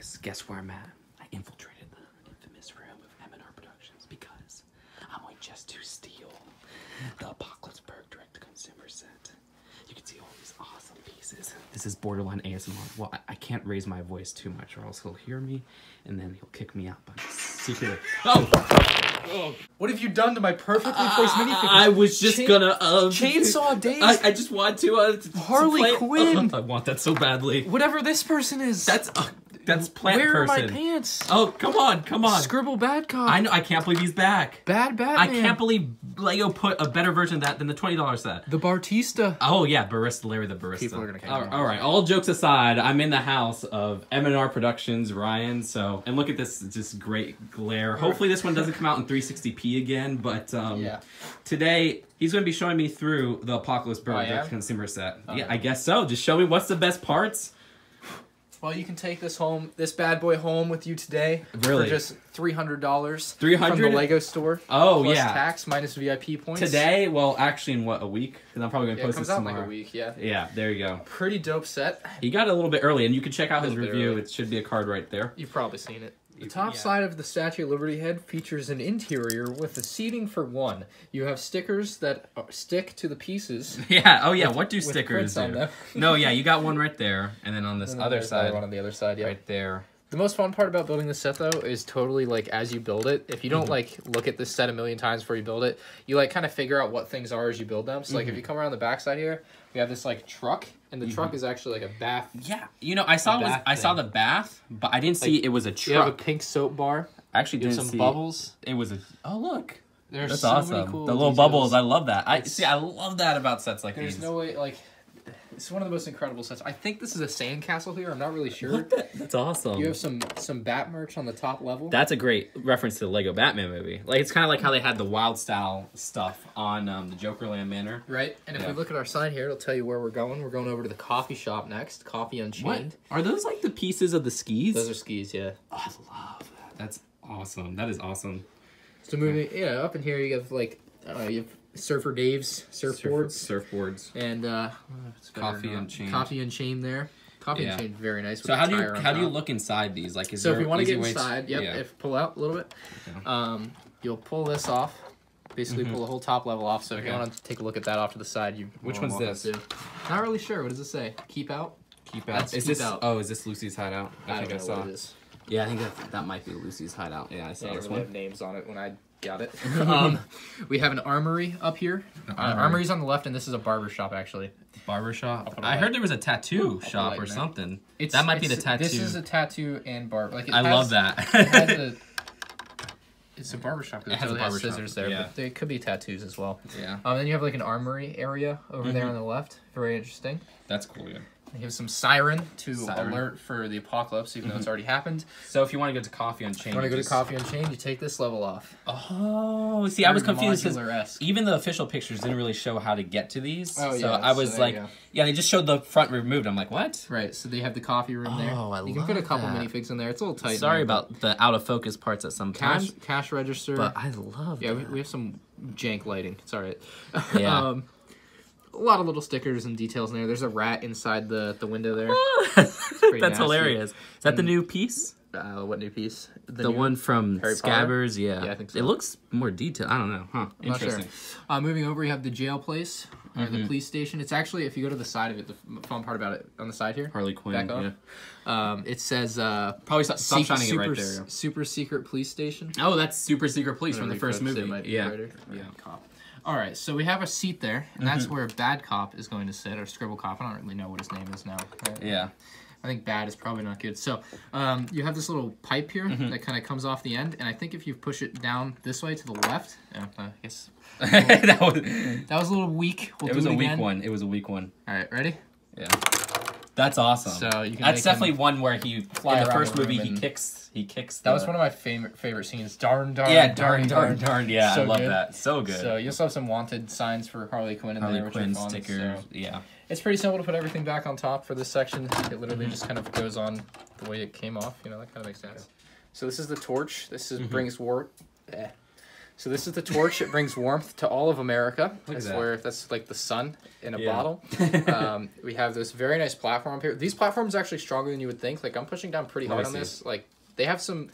guys, guess where I'm at? I infiltrated the infamous room of M&R Productions because I'm going just to steal the Apocalypseburg direct-to-consumer set. You can see all these awesome pieces. This is borderline ASMR. Well, I, I can't raise my voice too much or else he'll hear me and then he'll kick me out. But secretly, oh, What have you done to my perfectly placed minifigures? I was just Chain- gonna uh, Chainsaw Dave. I, I just want to uh, to- to Harley play- Quinn. I want that so badly. Whatever this person is. That's uh, that's plant Where person. are my pants? Oh, come on, come on. Scribble bad cop. I know. I can't believe he's back. Bad Batman. I can't believe Lego put a better version of that than the twenty dollars set. The Bartista. Oh yeah, barista Larry the barista. People are gonna catch all, all right. All jokes aside, I'm in the house of M&R Productions, Ryan. So and look at this, just great glare. Hopefully this one doesn't come out in 360p again. But um, Yeah. today he's going to be showing me through the Apocalypseburg Oh, yeah? consumer set. yeah, yeah. I guess so. Just show me what's the best parts. Well, you can take this home, this bad boy home with you today. Really? For just three hundred dollars. $300? from the Lego store. Oh plus yeah. tax minus VIP points. Today, well, actually, in what a week? Because I'm probably gonna Yeah, it post comes this out in tomorrow. like a week. Yeah. Yeah, there you go. Pretty dope set. He got it a little bit early, and you can check out his review. early. It should be a card right there. You've probably seen it. The top yeah. side of the Statue of Liberty head features an interior with a seating for one. You have stickers that uh, stick to the pieces. Yeah. Oh yeah. With- what do stickers do? them. no. Yeah. You got one right there, and then on this And other side, one on the other side. Yeah. right there. The most fun part about building this set though is totally like as you build it. If you don't Mm-hmm. like look at this set a million times before you build it, you like kind of figure out what things are as you build them. So like Mm-hmm. if you come around the backside here, we have this like truck, and the truck is actually like a bath. Yeah. You know, I saw was, I saw the bath, but I didn't see it was a You have a pink soap bar. I actually didn't some bubbles. It was a. Oh look. There's That's so awesome. many cool the little details. bubbles, I love that. I It's- see. I love that about sets like There's these. no way like. It's one of the most incredible sets. I think this is a sandcastle here. I'm not really sure. That's awesome. You have some some bat merch on the top level. That's a great reference to the Lego Batman movie. Like it's kind of like how they had the Wyldstyle stuff on um, the Jokerland Manor. right. And if Yeah. we look at our sign here, it'll tell you where we're going. We're going over to the coffee shop next. Coffee Unchained. What? are those like the pieces of the skis? Those are skis, yeah. oh, I love that. That's awesome. That is awesome. So moving, yeah, up in here you have like I don't know, you have Surfer Dave's surfboards surfboards. and uh, it's better Coffee Unchained. Coffee Unchained there. Coffee Yeah. chain, very nice. So how do you tire on how do you look inside these? Like, is So if there you want to get way inside, yep. yeah. If pull out a little bit, Okay. um, you'll pull this off. Basically, pull the whole top level off. So if you. Want to take a look at that off to the side, you. Which one's this? to. Not really sure. What does it say? Keep out. keep out. That's Is keep this? out. Oh, is this Lucy's hideout? I, think don't know saw. what it is. Yeah, I think that that might be Lucy's hideout. Yeah, I saw They this didn't really one. have names on it when I got it. um, we have an armory up here. Uh, armory. armory's on the left, and this is a barber shop actually. Barber shop. I heard there was a tattoo a shop or something. It's, that might be the tattoo. This is a tattoo and barber. Like it I has- love that. it has a, it's a barber shop. It has a barber shop, scissors there, yeah. but they could be tattoos as well. yeah, Um, then you have like an armory area over there Mhm. on the left. Very interesting. that's cool. Yeah. Have some siren to Siren. alert for the apocalypse, even though it's already happened. So if you want to go to Coffee Unchained, You want to go to Coffee Unchained, you take this level off. Oh, see, I was confused because even the official pictures didn't really show how to get to these. Oh, yeah, so I was there like, yeah, they just showed the front removed. I'm like, what? Right, so they have the coffee room there. Oh, I You can put a couple that. minifigs in there. It's a little tight. Sorry about the out of focus parts at some cash cash register. but I love. yeah, we, we have some jank lighting. It's all right. Yeah. um, a lot of little stickers and details in there. There's a rat inside the, the window there. That's nasty. hilarious. Is that the new piece? Uh, what new piece? The, new- one from Harry Potter? Scabbers? Yeah. Yeah, I think so. It looks more detailed. I don't know. Huh. I'm not sure. Interesting. Uh, moving over, you have the jail place or Mm-hmm. the police station. It's actually, if you go to the side of it, the fun part about it on the side here, Harley Quinn. Yeah. um, it says uh, Probably stop, stop shining super, it right there. super secret police station. Oh, that's Super Secret Police from the first movie. might yeah. Yeah. Cop. All right, so we have a seat there, and that's Mm-hmm. where Bad Cop is going to sit, or Scribble Cop. I don't really know what his name is now. right? Yeah. I think Bad is probably not good. So um, you have this little pipe here Mm-hmm. that kind of comes off the end, and I think if you push it down this way to the left, yeah, I guess that was. that was a little weak. We'll It was a weak one. It was a weak one. All right, ready? Yeah. That's awesome. So you can That's definitely him- one where he fly in the first the movie he kicks he kicks. That was one of my favorite favorite scenes. Darn, darn, yeah, darn, darn, darn. darn. Yeah, So I love good. that. So good. So you also have some wanted signs for Harley Quinn in there, Harley which Quinn fun. stickers. so- Yeah. It's pretty simple to put everything back on top for this section. It literally Mm-hmm. just kind of goes on the way it came off. You know, that kind of makes sense. So this is the torch. This is brings war. Eh. So this is the torch. it brings warmth to all of America. Look that's that. where that's like the sun in a Yeah. bottle. um, we have this very nice platform up here. These platforms are actually stronger than you would think. Like I'm pushing down pretty hard on this. Like they have some,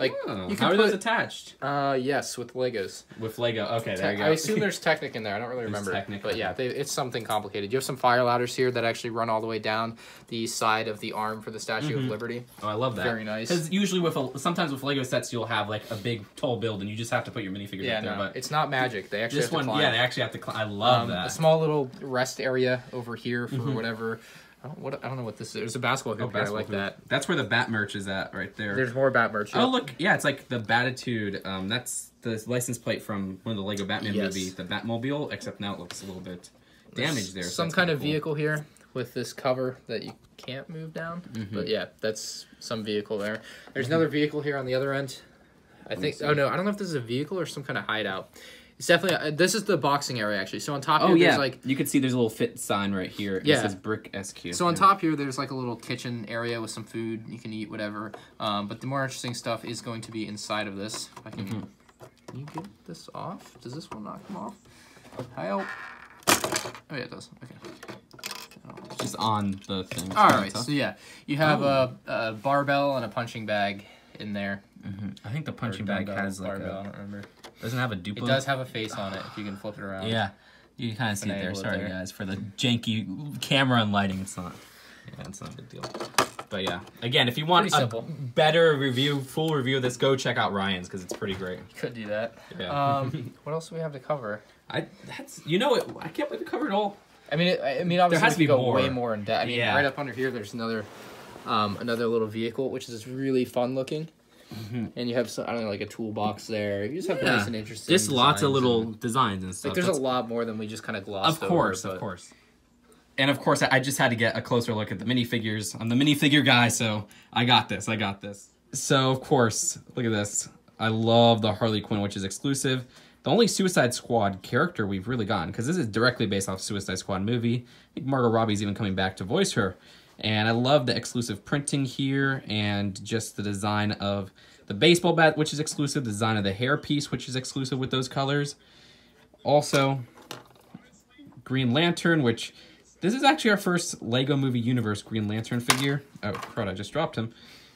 like Oh, you how can are those attached? Uh, yes, with Legos. With Lego. Okay, there you go. I assume there's Technic in there. I don't really There's remember. Technic, but yeah, they, it's something complicated. You have some fire ladders here that actually run all the way down the side of the arm for the Statue of Liberty. Oh, I love that. Very nice. Because usually with a, sometimes with Lego sets you'll have like a big tall build and you just have to put your minifigures Yeah, up there. no, but it's not magic. They actually this have to one, climb. yeah, they actually have to. Climb. I love Um, that. A small little rest area over here for Mhm. whatever. I don't, what, I don't know what this is. There's a basketball hoop Oh, here. I like hoop. that. That's where the bat merch is at, right there. There's more bat merch. Oh look, yeah, it's like the Batitude. Um, that's the license plate from one of the Lego Batman Yes. movies, the Batmobile. Except now it looks a little bit damaged there. so Some that's kind kinda cool. vehicle here with this cover that you can't move down. Mhm. But yeah, that's some vehicle there. There's another vehicle here on the other end. I me think. Oh no, I don't know if this is a vehicle or some kind of hideout. It's definitely. Uh, this is the boxing area actually. So on top Oh here, yeah, there's like. you can see there's a little fit sign right here. It Yeah. says Brick SQ. So on Yeah. top here, there's like a little kitchen area with some food you can eat, whatever. Um, but the more interesting stuff is going to be inside of this. If I can, Mhm. can you get this off? Does this one knock them off? Help! Oh yeah, it does. Okay. just on the thing. All right. So yeah, you have Oh. a, a barbell and a punching bag in there. Mhm. I think the punching bag has like barbell. I a don't remember. Doesn't have a Duplo. It does have a face on it if you can flip it around. Yeah, you can kind of see it there. Sorry there. guys for the janky camera and lighting. It's not. Yeah, it's not a big deal. But yeah, again, if you want a better review, full review of this, go check out Ryan's because it's pretty great. You could do that. Yeah. Um, what else do we have to cover? I that's you know it. I can't believe we covered all. I mean, it, I mean, obviously has to be go more. way more in depth. I mean, Yeah. right up under here, there's another, um, another little vehicle, which is really fun looking. Mhm. And you have some, I don't know, like a toolbox there. You just have Yeah. nice and interesting. Just lots of little and- designs and stuff. like, there's That's- a lot more than we just kind of glossed of course, over, of course. And of course, I I just had to get a closer look at the minifigures. I'm the minifigure guy, so I got this. I got this. So of course, look at this. I love the Harley Quinn, which is exclusive. The only Suicide Squad character we've really gotten, because this is directly based off Suicide Squad movie. I think Margot Robbie's even coming back to voice her. And I love the exclusive printing here and just the design of the baseball bat, which is exclusive, the design of the hair piece, which is exclusive with those colors. Also, Green Lantern, which this is actually our first Lego Movie Universe Green Lantern figure. Oh, crud, I just dropped him.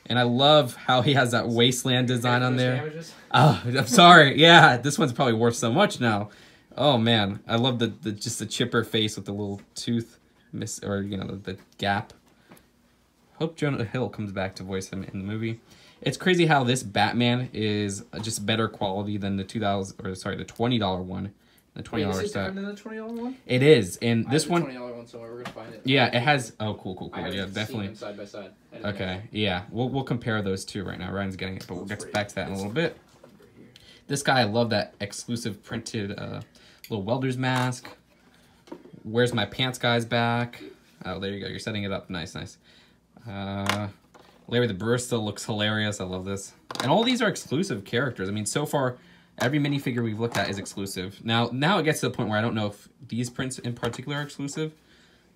And I love how he has that wasteland design on there. Damages? Oh, I'm sorry. Yeah, this one's probably worth so much now. Oh man, I love the, the just the chipper face with the little tooth miss or you know the, the gap. Hope Jonah Hill comes back to voice him in the movie. It's crazy how this Batman is just better quality than the two thousand or sorry the twenty dollar one, the twenty Wait, dollar is it set. different than the twenty dollar one? It is, and I this have the one, twenty dollar one somewhere. We're gonna find it. yeah, it has. Oh, cool, cool, cool. haven't Yeah, seen definitely. them side by side. I know. Okay, yeah, we'll we'll compare those two right now. Ryan's getting it, but we'll get back to that in a little bit. This guy, I love that exclusive printed uh, little welder's mask. Where's my pants guy's back? Oh, there you go. You're setting it up. Nice, nice. Uh, Larry the Brewer still looks hilarious. I love this. And all these are exclusive characters. I mean, so far, every minifigure we've looked at is exclusive. Now, now it gets to the point where I don't know if these prints in particular are exclusive.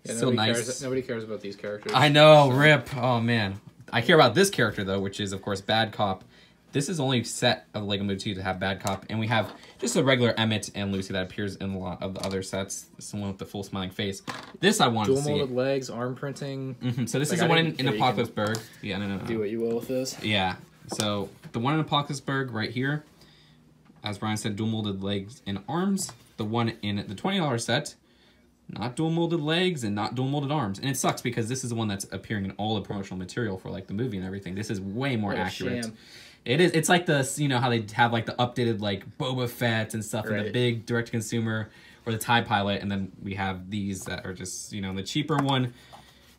Yeah, Still nobody nice. Cares, nobody cares about these characters. I know, rip. Oh man, I care about this character though, which is of course Bad Cop. This is only set of Lego Movie 2 to have Bad Cop, and we have just a regular Emmet and Lucy that appears in a lot of the other sets. Someone with the full smiling face. This I want Dual to see. Dual molded legs, arm printing. hmm So this Like, is the one in, in can Apocalypseburg. Yeah, no, no, no. Do what you will with this. Yeah. So the one in Apocalypseburg right here, as Brian said, dual molded legs and arms. The one in the twenty dollars set, not dual molded legs and not dual molded arms. And it sucks because this is the one that's appearing in all the promotional material for like the movie and everything. This is way more a accurate. sham. It is. It's like the you know how they have like the updated like Boba Fett and stuff, and the big direct consumer or the Tie Pilot, and then we have these that are just you know the cheaper one,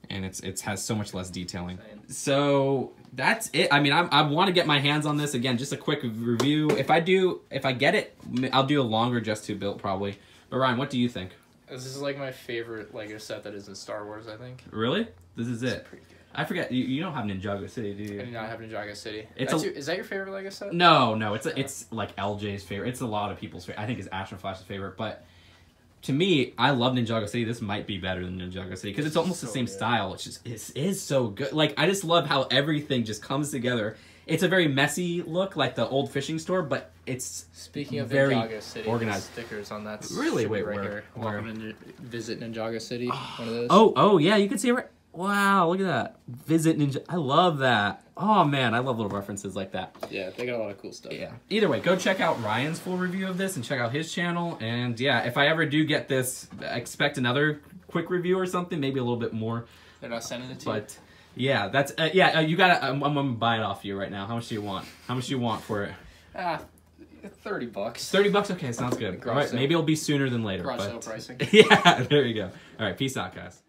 and it's it has so much less detailing. So that's it. I mean, I, I want to get my hands on this again. Just a quick review. If I do, if I get it, I'll do a longer just to build probably. But Ryan, what do you think? This is like my favorite Lego set that is in Star Wars. I think. Really? This is It's it. pretty good. I forget. You, you don't have Ninjago City, do you? I do not have Ninjago City. It's That's a- your, is that your favorite Lego set? No, no, it's a, it's like LJ's favorite. It's a lot of people's favorite. I think it's Astro Flash's favorite, but to me, I love Ninjago City. This might be better than Ninjago City because it's almost the same good. style. It's just it is so good. Like I just love how everything just comes together It's a very messy look, like the old fishing store, but it's Speaking of Very Ninjago City, organized. stickers on that. Really? Wait, right where- here. where? Welcome to visit Ninjago City. One of those. oh oh yeah, you can see it. Right. Wow, look at that. Visit Ninja. I love that. Oh man, I love little references like that. yeah, they got a lot of cool stuff. Yeah. Either way, go check out Ryan's full review of this and check out his channel. And yeah, if I ever do get this, expect another quick review or something, maybe a little bit more. They're not sending it to you. But yeah, that's uh, yeah. Uh, you gotta. I'm, I'm gonna buy it off you right now. How much do you want? How much do you want for it? Ah, thirty bucks. Thirty bucks. Okay, sounds good. Garage All right, sale. maybe it'll be sooner than later. Garage but sale pricing. yeah, there you go. All right, peace out, guys.